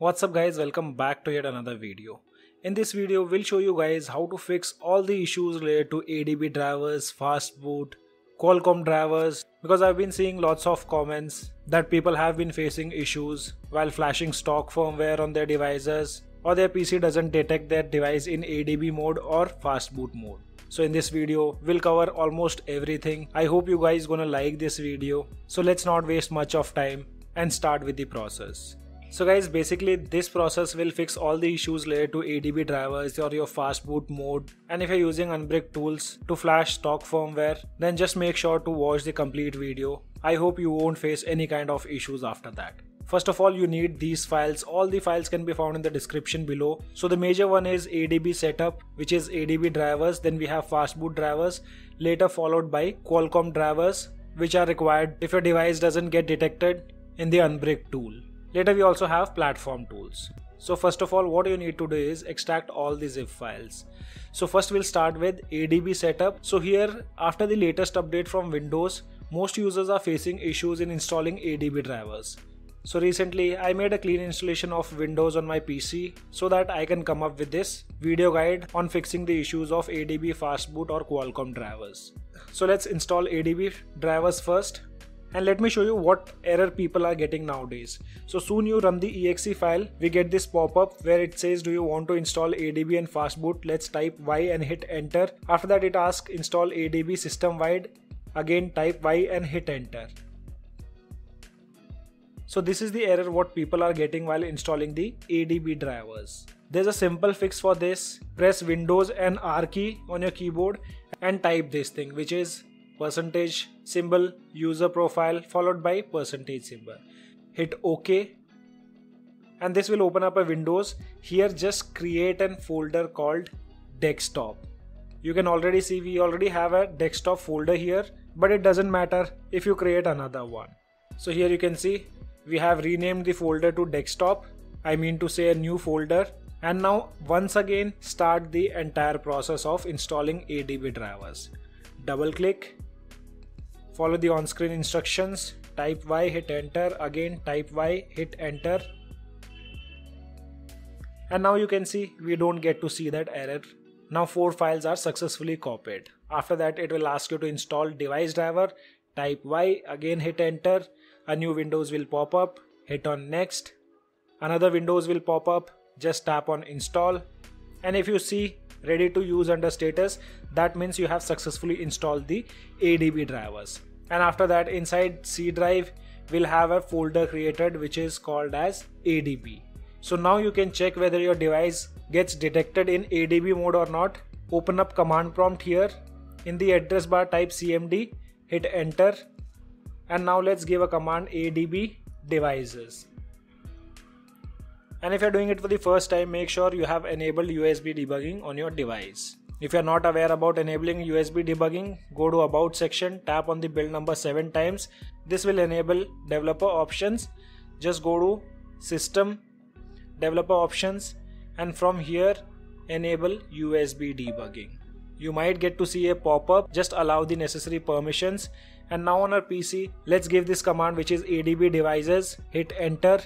What's up guys welcome back to yet another video. In this video we'll show you guys how to fix all the issues related to ADB drivers, fast boot, Qualcomm drivers because I've been seeing lots of comments that people have been facing issues while flashing stock firmware on their devices or their PC doesn't detect their device in ADB mode or fast boot mode. So in this video, we'll cover almost everything. I hope you guys gonna like this video. So let's not waste much of time and start with the process. So guys, basically this process will fix all the issues related to ADB drivers or your fast boot mode. And if you're using Unbrick tools to flash stock firmware, then just make sure to watch the complete video. I hope you won't face any kind of issues after that. First of all, you need these files. All the files can be found in the description below. So the major one is ADB setup, which is ADB drivers. Then we have fastboot drivers, later followed by Qualcomm drivers, which are required if your device doesn't get detected in the Unbrick tool. Later we also have platform tools. So first of all, what you need to do is extract all the zip files. So first we'll start with ADB setup. So here, after the latest update from Windows, most users are facing issues in installing ADB drivers. So recently I made a clean installation of Windows on my PC so that I can come up with this video guide on fixing the issues of ADB fastboot or Qualcomm drivers. So let's install ADB drivers first and let me show you what error people are getting nowadays. So soon you run the exe file, we get this pop-up where it says do you want to install ADB and fastboot. Let's type Y and hit enter. After that it asks install ADB system wide. Again type Y and hit enter. So this is the error what people are getting while installing the ADB drivers. There's a simple fix for this. Press Windows and R key on your keyboard and type this thing which is percentage symbol user profile followed by percentage symbol. Hit OK and this will open up a windows. Here just create a folder called desktop. You can already see we already have a desktop folder here but it doesn't matter if you create another one. So here you can see we have renamed the folder to desktop I mean to say a new folder and now once again start the entire process of installing ADB drivers. Double click, follow the on-screen instructions, type Y, hit enter, again type Y, hit enter. And now you can see we don't get to see that error. Now four files are successfully copied. After that it will ask you to install device driver, type Y, again hit enter. A new windows will pop up. Hit on next. Another windows will pop up. Just tap on install. And if you see ready to use under status that means you have successfully installed the adb drivers and after that inside c drive we'll have a folder created which is called as adb so now you can check whether your device gets detected in adb mode or not. Open up command prompt here. In the address bar type cmd hit enter. And now let's give a command adb devices. And if you're doing it for the first time make sure you have enabled usb debugging on your device if you're not aware about enabling usb debugging go to about section tap on the build number 7 times. This will enable developer options. Just go to system developer options and from here enable usb debugging. You might get to see a pop-up. Just allow the necessary permissions. And now on our PC let's give this command which is adb devices hit enter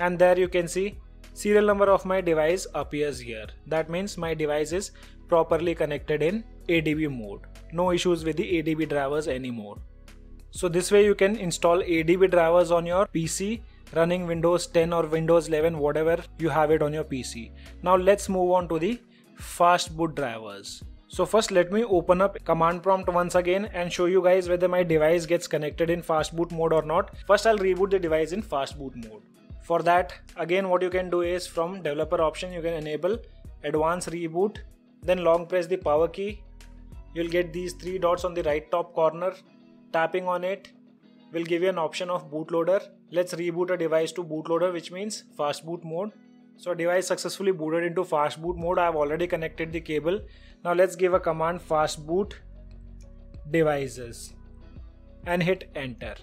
and there you can see serial number of my device appears here that means my device is properly connected in adb mode no issues with the adb drivers anymore so this way you can install adb drivers on your pc running windows 10 or windows 11 whatever you have it on your pc now let's move on to the fast boot drivers. So first let me open up command prompt once again and show you guys whether my device gets connected in fast boot mode or not. First I'll reboot the device in fast boot mode. For that again what you can do is from developer option you can enable advanced reboot then long press the power key. You'll get these three dots on the right top corner. Tapping on it will give you an option of bootloader. Let's reboot a device to bootloader which means fast boot mode. So device successfully booted into fast boot mode. I have already connected the cable. Now let's give a command fast boot devices and hit enter.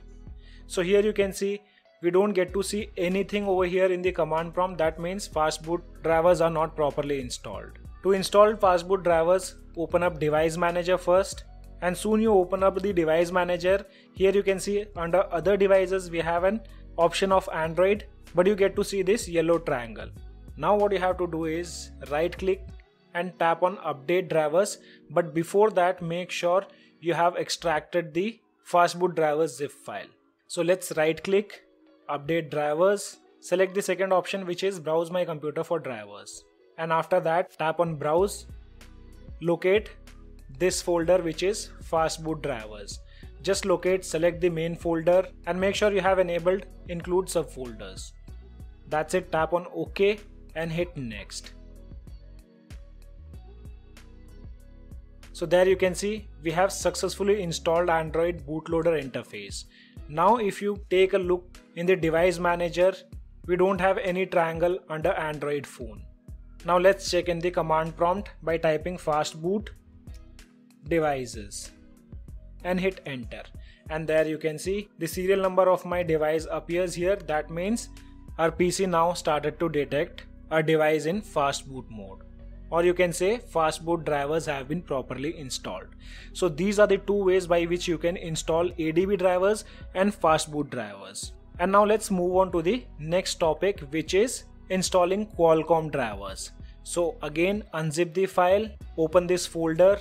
So here you can see we don't get to see anything over here in the command prompt. That means fastboot drivers are not properly installed. To install fastboot drivers, open up device manager first and soon you open up the device manager. Here you can see under other devices we have an option of android but you get to see this yellow triangle. Now what you have to do is right click and tap on update drivers. But before that make sure you have extracted the fastboot drivers zip file. So let's right click update drivers select the second option which is browse my computer for drivers. And after that tap on browse locate this folder which is fastboot drivers. Just locate select the main folder and make sure you have enabled include subfolders. That's it. Tap on ok and hit next so there you can see we have successfully installed android bootloader interface. Now if you take a look in the device manager we don't have any triangle under android phone. Now let's check in the command prompt by typing fastboot devices and hit enter. And there you can see the serial number of my device appears here. That means our PC now started to detect a device in fastboot mode or you can say fast boot drivers have been properly installed. So these are the two ways by which you can install ADB drivers and fast boot drivers. And now let's move on to the next topic which is installing Qualcomm drivers. So again unzip the file, open this folder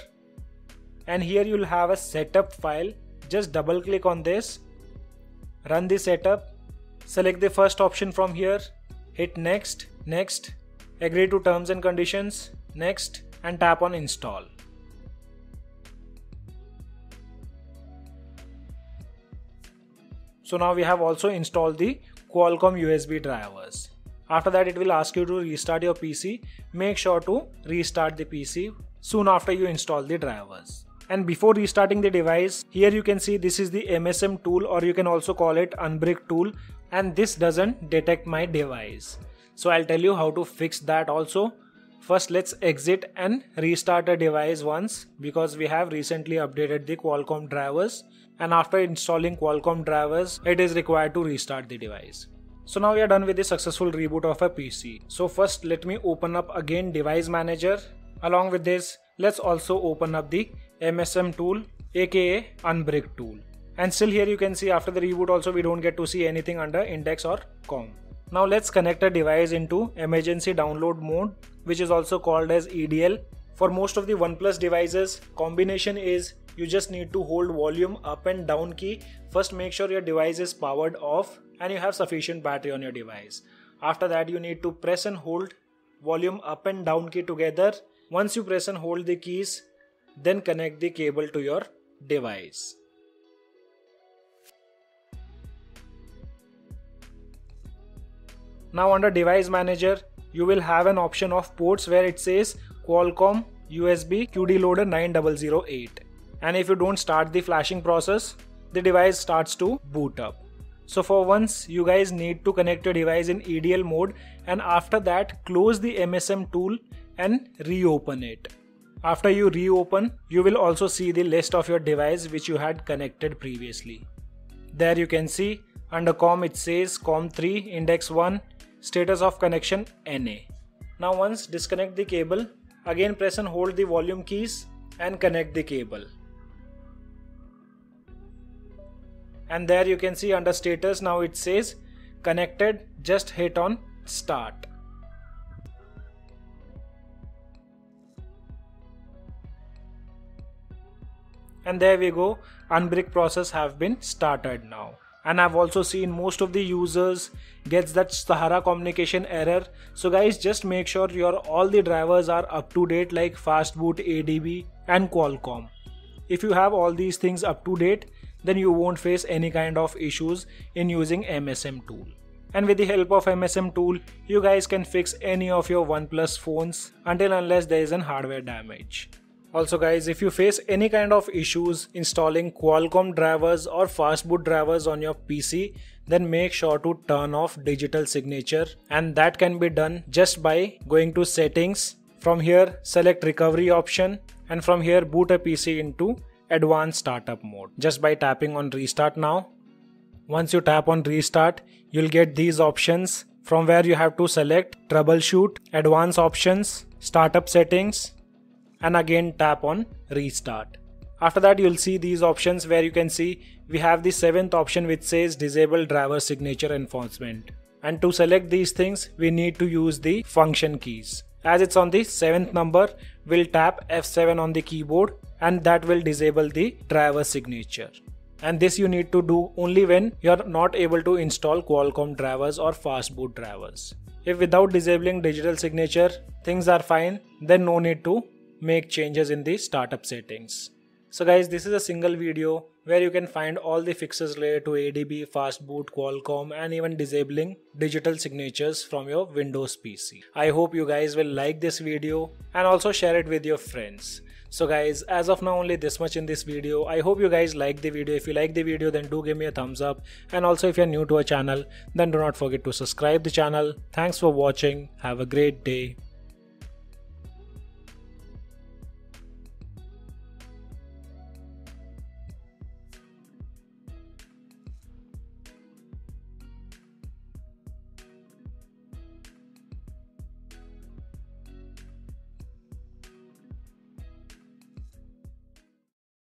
and here you'll have a setup file just double click on this run the setup select the first option from here hit next next agree to terms and conditions next and tap on install. So now we have also installed the Qualcomm USB drivers. After that it will ask you to restart your PC make sure to restart the PC soon after you install the drivers. And before restarting the device here you can see this is the MSM tool or you can also call it unbrick tool. And this doesn't detect my device. So I'll tell you how to fix that also first let's exit and restart a device once because we have recently updated the Qualcomm drivers and after installing Qualcomm drivers it is required to restart the device so now we are done with the successful reboot of a PC. So first let me open up again device manager. Along with this, let's also open up the MSM tool aka unbrick tool. And still here you can see after the reboot also we don't get to see anything under index or com. Now let's connect a device into emergency download mode which is also called as EDL. For most of the OnePlus devices, combination is you just need to hold volume up and down key. First make sure your device is powered off and you have sufficient battery on your device. After that you need to press and hold volume up and down key together. Once you press and hold the keys, then connect the cable to your device. Now under device manager, you will have an option of ports where it says Qualcomm USB QD loader 9008 and if you don't start the flashing process, the device starts to boot up. So for once you guys need to connect your device in EDL mode and after that close the MSM tool and reopen it. After you reopen, you will also see the list of your device which you had connected previously. There you can see under COM it says COM3 index 1 status of connection NA. Now once disconnect the cable, again press and hold the volume keys and connect the cable. And there you can see under status now it says connected just hit on start. and there we go unbrick process have been started now and I've also seen most of the users gets that Sahara communication error. So guys just make sure your all the drivers are up to date like fastboot, ADB and Qualcomm. If you have all these things up to date then you won't face any kind of issues in using MSM tool. And with the help of MSM tool, you guys can fix any of your OnePlus phones until unless there is an hardware damage. Also guys, if you face any kind of issues installing Qualcomm drivers or fastboot drivers on your PC, then make sure to turn off digital signature and that can be done just by going to settings. From here, select recovery option and from here boot a PC into advanced startup mode just by tapping on restart now. Once you tap on restart, you'll get these options from where you have to select troubleshoot, advanced options, startup settings, and again tap on restart. After that you'll see these options where you can see we have the seventh option which says disable driver signature enforcement. And to select these things we need to use the function keys. As it's on the seventh number, we'll tap F7 on the keyboard and that will disable the driver signature. And this you need to do only when you're not able to install Qualcomm drivers or fastboot drivers. If without disabling digital signature things are fine, then no need to make changes in the startup settings. So guys, this is a single video where you can find all the fixes related to ADB, fastboot, Qualcomm and even disabling digital signatures from your Windows PC. I hope you guys will like this video and also share it with your friends. So guys, as of now only this much in this video. I hope you guys like the video. If you like the video then do give me a thumbs up. And also if you're new to our channel then do not forget to subscribe the channel. Thanks for watching. Have a great day.